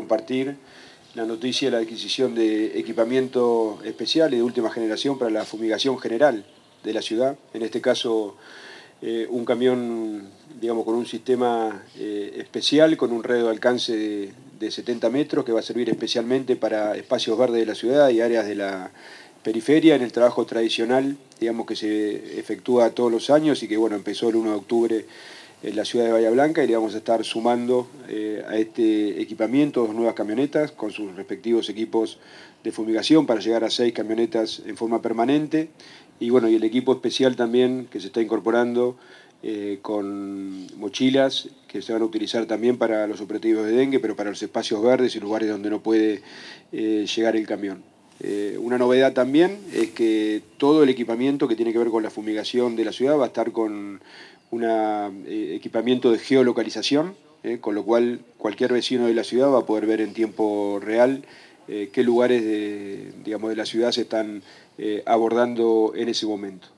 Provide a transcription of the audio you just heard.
compartir la noticia de la adquisición de equipamiento especial y de última generación para la fumigación general de la ciudad. En este caso, eh, un camión, digamos, con un sistema eh, especial, con un radio de alcance de, de 70 metros, que va a servir especialmente para espacios verdes de la ciudad y áreas de la periferia en el trabajo tradicional, digamos, que se efectúa todos los años y que, bueno, empezó el 1 de octubre en la ciudad de Bahía Blanca y le vamos a estar sumando eh, a este equipamiento dos nuevas camionetas con sus respectivos equipos de fumigación para llegar a seis camionetas en forma permanente y bueno y el equipo especial también que se está incorporando eh, con mochilas que se van a utilizar también para los operativos de dengue pero para los espacios verdes y lugares donde no puede eh, llegar el camión. Una novedad también es que todo el equipamiento que tiene que ver con la fumigación de la ciudad va a estar con un eh, equipamiento de geolocalización, eh, con lo cual cualquier vecino de la ciudad va a poder ver en tiempo real eh, qué lugares de, digamos, de la ciudad se están abordando en ese momento.